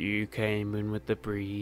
You came in with the breeze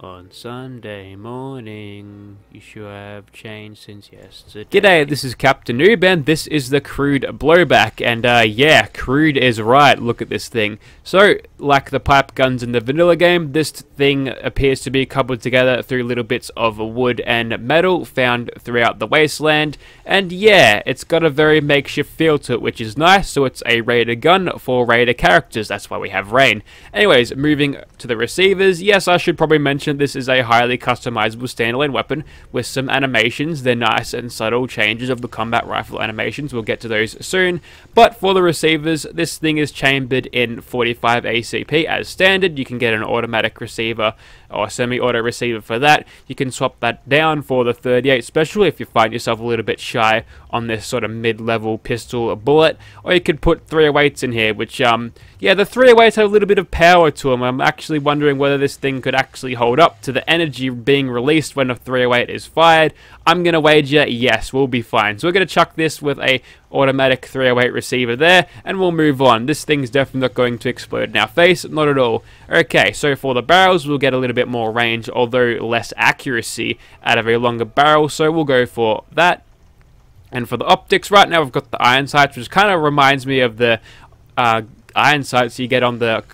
on Sunday morning. You sure have changed since yesterday. G'day, this is Captain Noob, and this is the Crude Blowback. And uh, yeah, Crude is right. Look at this thing. So, like the pipe guns in the vanilla game, this thing appears to be coupled together through little bits of wood and metal found throughout the wasteland. And yeah, it's got a very makeshift feel to it, which is nice. So it's a Raider gun for Raider characters. That's why we have Raine. Anyways, moving to the receivers. Yes, I should probably mention this is a highly customizable standalone weapon with some animations. They're nice and subtle changes of the combat rifle animations. We'll get to those soon. But for the receivers, this thing is chambered in 45 ACP as standard. You can get an automatic receiver or semi-auto receiver for that. You can swap that down for the 38 special if you find yourself a little bit shy on this sort of mid-level pistol bullet. Or you could put 308s in here, which, um, yeah, the 308s have a little bit of power to them. I'm actually wondering whether this thing could actually hold up to the energy being released when a 308 is fired. I'm going to wager yes, we'll be fine. So we're going to chuck this with a automatic 308 receiver there, and we'll move on. This thing's definitely not going to explode in our face, not at all. Okay, so for the barrels, we'll get a little bit more range, although less accuracy out of a longer barrel, so we'll go for that. And for the optics, right now we've got the iron sights, which kind of reminds me of the uh, iron sights you get on the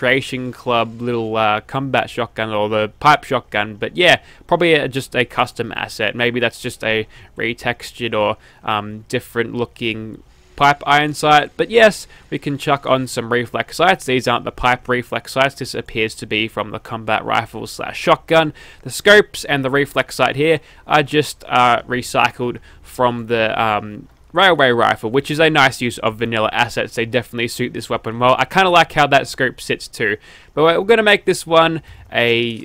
Creation Club little uh, combat shotgun or the pipe shotgun. But yeah, probably a, just a custom asset. Maybe that's just a retextured or um, different looking pipe iron sight. But yes, we can chuck on some reflex sights. These aren't the pipe reflex sights. This appears to be from the combat rifle slash shotgun. The scopes and the reflex sight here are just uh, recycled from the um, Railway Rifle, which is a nice use of vanilla assets. They definitely suit this weapon well. I kind of like how that scope sits too. But we're going to make this one a...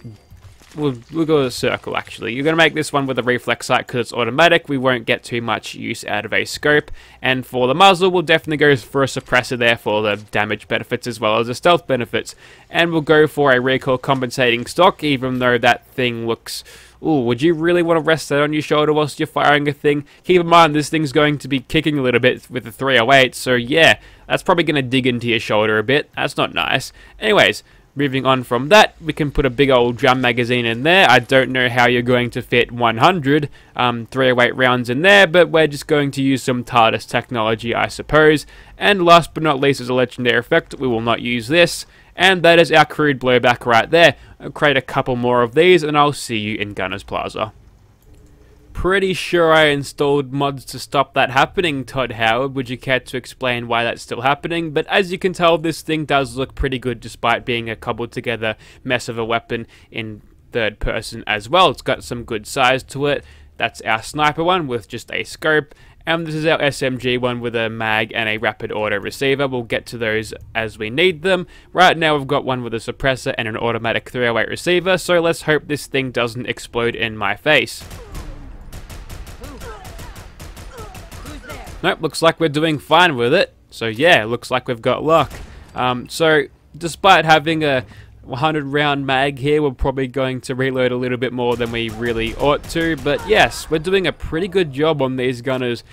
We'll, we'll go to a circle actually. You're going to make this one with a reflex sight because it's automatic. We won't get too much use out of a scope. And for the muzzle, we'll definitely go for a suppressor there for the damage benefits as well as the stealth benefits. And we'll go for a recoil compensating stock even though that thing looks Ooh, would you really want to rest that on your shoulder whilst you're firing a thing? Keep in mind, this thing's going to be kicking a little bit with the 308, so yeah, that's probably going to dig into your shoulder a bit. That's not nice. Anyways, moving on from that, we can put a big old drum magazine in there. I don't know how you're going to fit 100 um, 308 rounds in there, but we're just going to use some TARDIS technology, I suppose. And last but not least, as a legendary effect, we will not use this. And that is our crude blowback right there. I'll create a couple more of these and I'll see you in Gunners Plaza. Pretty sure I installed mods to stop that happening, Todd Howard. Would you care to explain why that's still happening? But as you can tell, this thing does look pretty good despite being a cobbled together mess of a weapon in third person as well. It's got some good size to it. That's our sniper one with just a scope and this is our SMG one with a mag and a rapid auto receiver. We'll get to those as we need them. Right now we've got one with a suppressor and an automatic 308 receiver, so let's hope this thing doesn't explode in my face. Nope, looks like we're doing fine with it. So yeah, looks like we've got luck. Um, so despite having a 100 round mag here. We're probably going to reload a little bit more than we really ought to. But yes, we're doing a pretty good job on these gunners.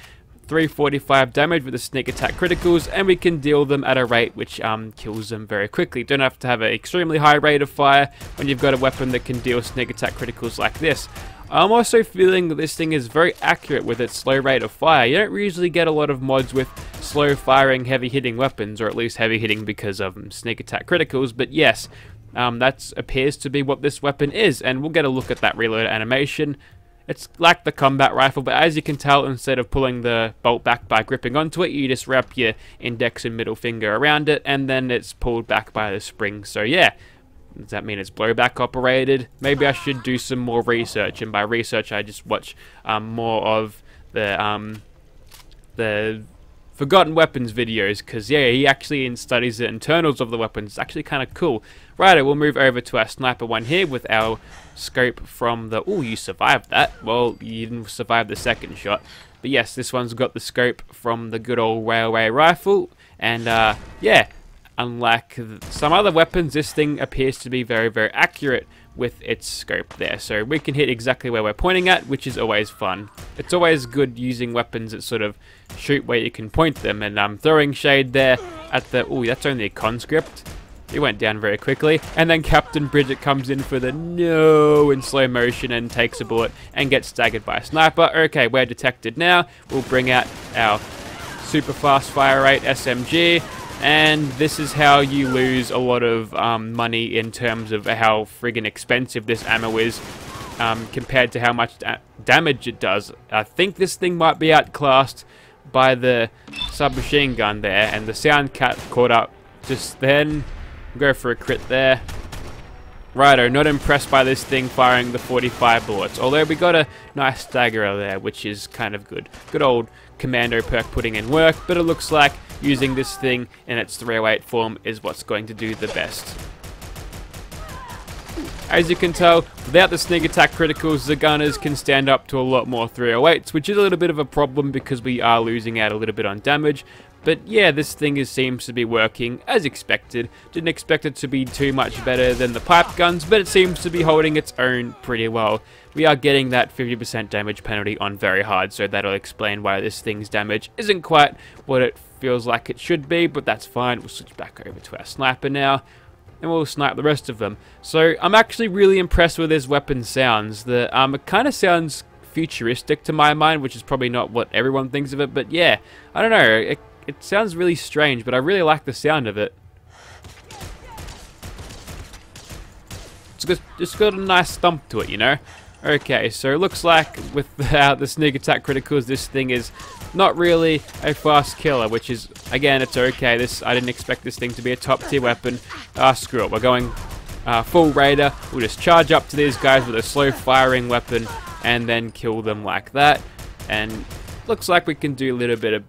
345 damage with the sneak attack criticals and we can deal them at a rate which um, kills them very quickly. Don't have to have an extremely high rate of fire when you've got a weapon that can deal sneak attack criticals like this. I'm also feeling that this thing is very accurate with its slow rate of fire. You don't usually get a lot of mods with slow firing heavy hitting weapons or at least heavy hitting because of um, sneak attack criticals but yes um, that appears to be what this weapon is, and we'll get a look at that reload animation. It's like the combat rifle, but as you can tell, instead of pulling the bolt back by gripping onto it, you just wrap your index and middle finger around it, and then it's pulled back by the spring. So yeah, does that mean it's blowback operated? Maybe I should do some more research, and by research I just watch um, more of the um, the Forgotten Weapons videos, because yeah, he actually studies the internals of the weapons. It's actually kind of cool. Right, we'll move over to our sniper one here with our scope from the... Oh, you survived that. Well, you didn't survive the second shot. But yes, this one's got the scope from the good old railway rifle. And uh, yeah, unlike some other weapons, this thing appears to be very, very accurate with its scope there. So we can hit exactly where we're pointing at, which is always fun. It's always good using weapons that sort of shoot where you can point them. And I'm um, throwing shade there at the... Oh, that's only a conscript. He went down very quickly. And then Captain Bridget comes in for the no in slow motion and takes a bullet and gets staggered by a sniper. Okay, we're detected now. We'll bring out our super fast fire rate SMG. And this is how you lose a lot of um, money in terms of how friggin' expensive this ammo is um, compared to how much da damage it does. I think this thing might be outclassed by the submachine gun there, and the sound cat caught up just then. Go for a crit there. Righto, not impressed by this thing firing the 45 bullets, although we got a nice staggerer there, which is kind of good. Good old commando perk putting in work, but it looks like using this thing in its 308 form is what's going to do the best. As you can tell, without the sneak attack criticals, the gunners can stand up to a lot more 308s, which is a little bit of a problem because we are losing out a little bit on damage. But yeah, this thing is, seems to be working as expected. Didn't expect it to be too much better than the pipe guns, but it seems to be holding its own pretty well. We are getting that 50% damage penalty on very hard, so that'll explain why this thing's damage isn't quite what it feels like it should be, but that's fine. We'll switch back over to our sniper now and we'll snipe the rest of them. So I'm actually really impressed with this weapon sounds. The um, It kind of sounds futuristic to my mind, which is probably not what everyone thinks of it, but yeah, I don't know, it, it sounds really strange, but I really like the sound of it. It's just, just got a nice thump to it, you know? Okay, so it looks like without the sneak attack criticals, this thing is not really a fast killer, which is, again, it's okay. This I didn't expect this thing to be a top tier weapon. Ah, screw it. We're going uh, full raider. We'll just charge up to these guys with a slow firing weapon and then kill them like that. And looks like we can do a little bit of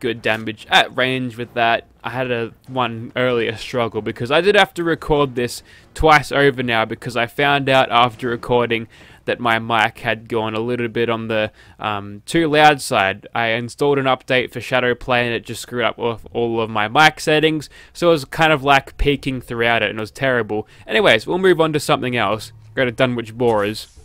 good damage at range with that. I had a one earlier struggle because I did have to record this twice over now because I found out after recording that my mic had gone a little bit on the um, too loud side. I installed an update for Shadowplay and it just screwed up all of my mic settings, so it was kind of like peaking throughout it and it was terrible. Anyways, we'll move on to something else. Go to Dunwich Borers.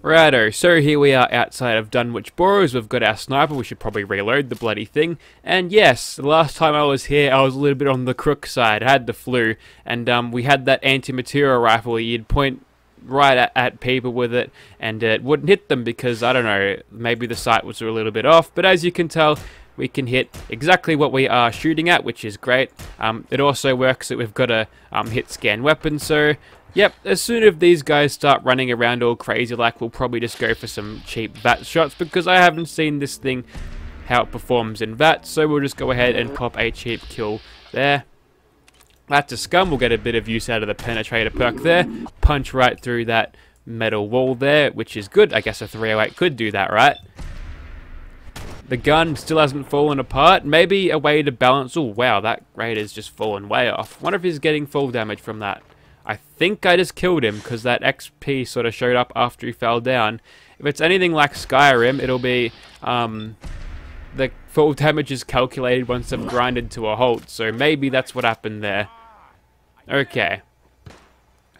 Righto, so here we are outside of Dunwich Borers, we've got our sniper, we should probably reload the bloody thing, and yes, the last time I was here I was a little bit on the crook side, I had the flu, and um, we had that anti-material rifle. You'd point right at, at, people with it and it wouldn't hit them because I don't know maybe the sight was a little bit off. But as you can tell we can hit exactly what we are shooting at which is great um, it also works that we've got a um, hit scan weapon so yep as soon as these guys start running around all crazy like we'll probably just go for some cheap VATS shots because I haven't seen this thing how it performs in VATS so we'll just go ahead and pop a cheap kill there that's a scum. We'll get a bit of use out of the penetrator perk there. Punch right through that metal wall there, which is good. I guess a 308 could do that, right? The gun still hasn't fallen apart. Maybe a way to balance... Oh, wow, that Raider's just fallen way off. wonder if he's getting full damage from that. I think I just killed him because that XP sort of showed up after he fell down. If it's anything like Skyrim, it'll be... Um, the full damage is calculated once they've grinded to a halt, so maybe that's what happened there. Okay.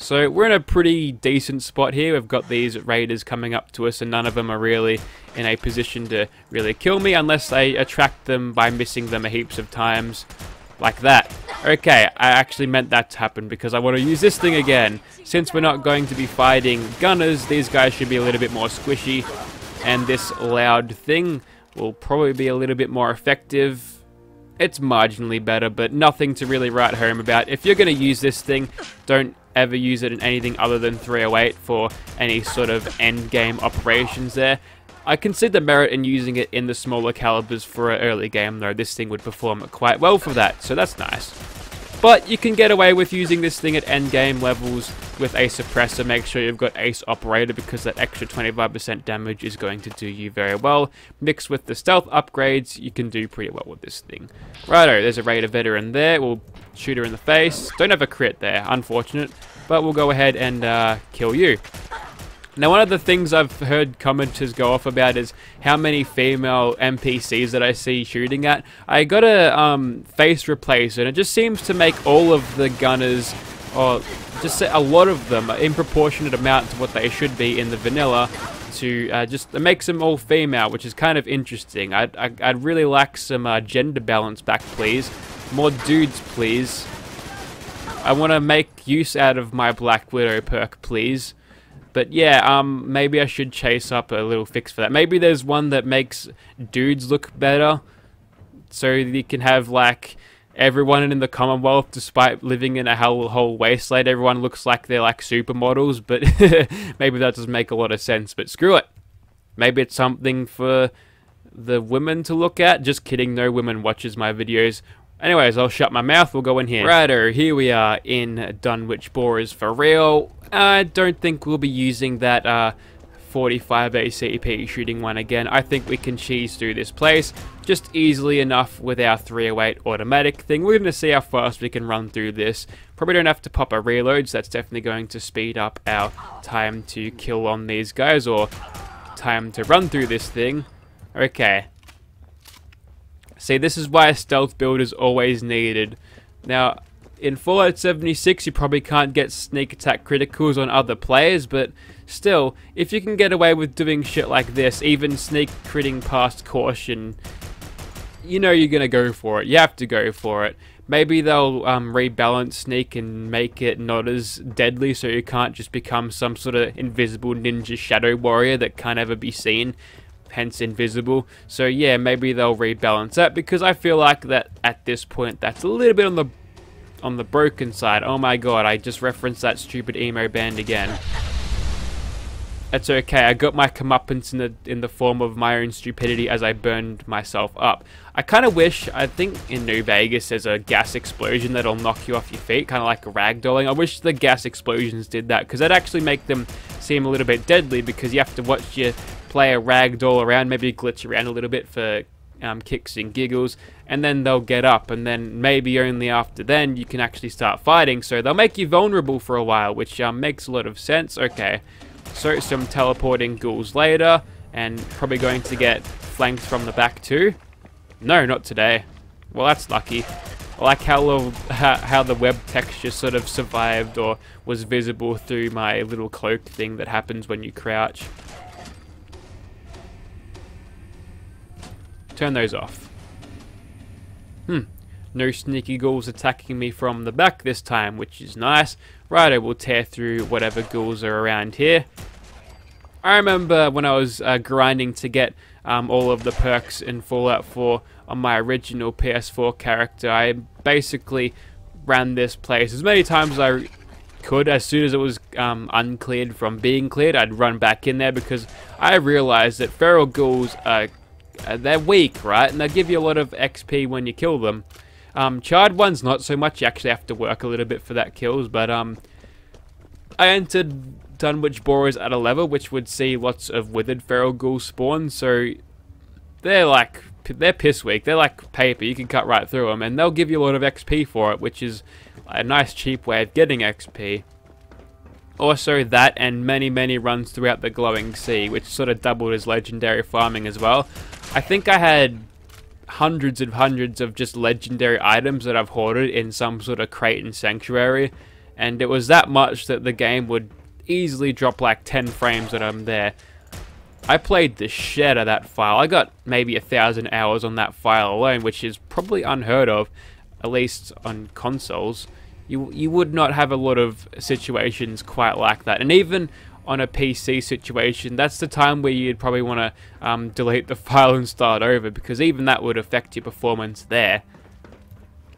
So we're in a pretty decent spot here. We've got these raiders coming up to us and none of them are really in a position to really kill me unless they attract them by missing them a heaps of times like that. Okay, I actually meant that to happen because I want to use this thing again. Since we're not going to be fighting gunners, these guys should be a little bit more squishy and this loud thing will probably be a little bit more effective it's marginally better, but nothing to really write home about. If you're going to use this thing, don't ever use it in anything other than 308 for any sort of end game operations there. I can see the merit in using it in the smaller calibers for an early game though. This thing would perform quite well for that, so that's nice. But you can get away with using this thing at endgame levels with a suppressor. Make sure you've got Ace Operator because that extra 25% damage is going to do you very well. Mixed with the stealth upgrades, you can do pretty well with this thing. Righto, there's a Raider Veteran there. We'll shoot her in the face. Don't have a crit there, unfortunate. But we'll go ahead and uh, kill you. Now, one of the things I've heard commenters go off about is how many female NPCs that I see shooting at. I got a um, face replacer, and it just seems to make all of the gunners, or just a lot of them, in proportionate amount to what they should be in the vanilla, to uh, just it makes them all female, which is kind of interesting. I'd, I'd really like some uh, gender balance back, please. More dudes, please. I want to make use out of my Black Widow perk, please. But yeah, um, maybe I should chase up a little fix for that. Maybe there's one that makes dudes look better. So you can have, like, everyone in the Commonwealth, despite living in a whole wasteland, everyone looks like they're, like, supermodels. But maybe that doesn't make a lot of sense. But screw it. Maybe it's something for the women to look at. Just kidding, no women watches my videos. Anyways, I'll shut my mouth, we'll go in here. Righto, here we are in Dunwich Borers for real. I don't think we'll be using that uh, 45 ACP shooting one again. I think we can cheese through this place just easily enough with our 308 automatic thing. We're going to see how fast we can run through this. Probably don't have to pop a reload, so that's definitely going to speed up our time to kill on these guys or time to run through this thing. Okay. See, this is why a stealth build is always needed. Now, in Fallout 76, you probably can't get sneak attack criticals on other players, but still, if you can get away with doing shit like this, even sneak critting past caution, you know you're gonna go for it. You have to go for it. Maybe they'll um, rebalance Sneak and make it not as deadly so you can't just become some sort of invisible ninja shadow warrior that can't ever be seen, hence invisible. So yeah, maybe they'll rebalance that because I feel like that at this point that's a little bit on the on the broken side. Oh my god, I just referenced that stupid emo band again. That's okay, I got my comeuppance in the, in the form of my own stupidity as I burned myself up. I kind of wish, I think in New Vegas there's a gas explosion that'll knock you off your feet, kind of like ragdolling. I wish the gas explosions did that, because that'd actually make them seem a little bit deadly, because you have to watch your player ragdoll around, maybe glitch around a little bit for um, kicks and giggles, and then they'll get up, and then maybe only after then you can actually start fighting, so they'll make you vulnerable for a while, which um, makes a lot of sense. Okay. So some teleporting ghouls later, and probably going to get flanked from the back too. No, not today. Well, that's lucky. I like how, how, how the web texture sort of survived or was visible through my little cloak thing that happens when you crouch. Turn those off. Hmm. No sneaky ghouls attacking me from the back this time, which is nice. Right, I will tear through whatever ghouls are around here. I remember when I was uh, grinding to get um, all of the perks in Fallout 4 on my original PS4 character, I basically ran this place as many times as I could. As soon as it was um, uncleared from being cleared, I'd run back in there because I realized that feral ghouls are they're weak, right? And they give you a lot of XP when you kill them. Um, charred ones, not so much. You actually have to work a little bit for that kills, but um, I entered Dunwich Borers at a level which would see lots of withered feral ghouls spawn, so they're like they're piss weak. They're like paper. You can cut right through them, and they'll give you a lot of XP for it, which is a nice cheap way of getting XP. Also that and many many runs throughout the glowing sea, which sort of doubled as legendary farming as well. I think I had hundreds and hundreds of just legendary items that I've hoarded in some sort of crate and sanctuary. And it was that much that the game would easily drop like 10 frames when I'm there. I played the shit out of that file. I got maybe a thousand hours on that file alone, which is probably unheard of, at least on consoles. You, you would not have a lot of situations quite like that. And even on a PC situation, that's the time where you'd probably want to um, delete the file and start over because even that would affect your performance there.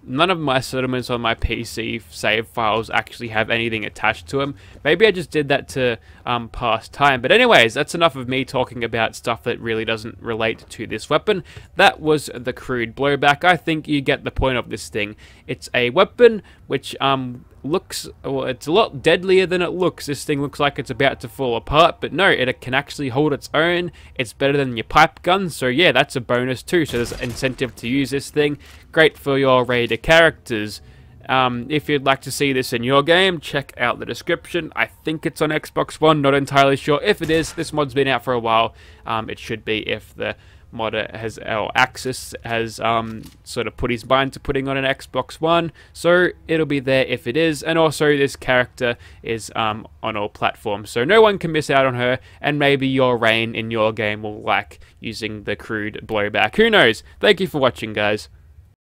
None of my settlements on my PC save files actually have anything attached to them. Maybe I just did that to um, pass time. But anyways, that's enough of me talking about stuff that really doesn't relate to this weapon. That was the crude blowback. I think you get the point of this thing. It's a weapon which um, looks, well, it's a lot deadlier than it looks. This thing looks like it's about to fall apart, but no, it can actually hold its own. It's better than your pipe gun, so yeah, that's a bonus too. So there's incentive to use this thing. Great for your raider characters. Um, if you'd like to see this in your game, check out the description. I think it's on Xbox One, not entirely sure. If it is, this mod's been out for a while. Um, it should be if the modder has our Axis has um, sort of put his mind to putting on an Xbox One, so it'll be there if it is. And also, this character is um, on all platforms, so no one can miss out on her. And maybe your Raine in your game will like using the crude blowback. Who knows? Thank you for watching, guys.